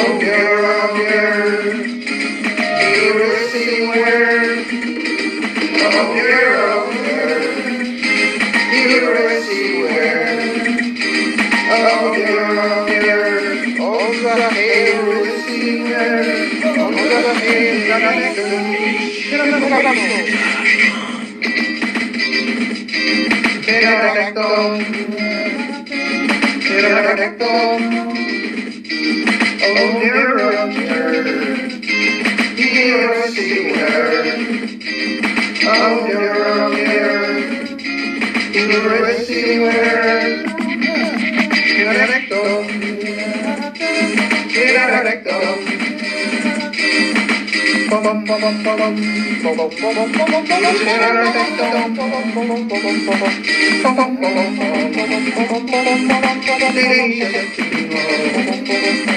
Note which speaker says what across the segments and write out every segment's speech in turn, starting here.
Speaker 1: Oh girl, oh girl, you were sitting where? Oh girl, oh girl, you were sitting where? Oh girl, oh girl, oh girl, you were sitting where? Oh girl, oh girl, you were sitting where? Oh dear, here. Is he where, oh dear, oh dear, here. Is he where, pterodactyl, pterodactyl. Bum bum bum bum bum bum bum bum bum bum bum bum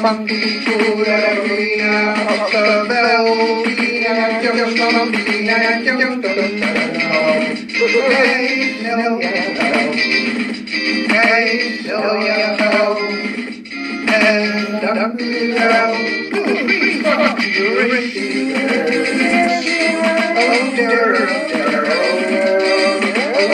Speaker 1: fancultura. Hey, hey, and you. oh, dear.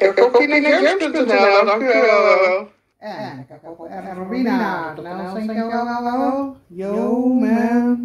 Speaker 1: heb ook in James.nl, dank u wel
Speaker 2: and ik heb ook Erwina. go go go go, yo man.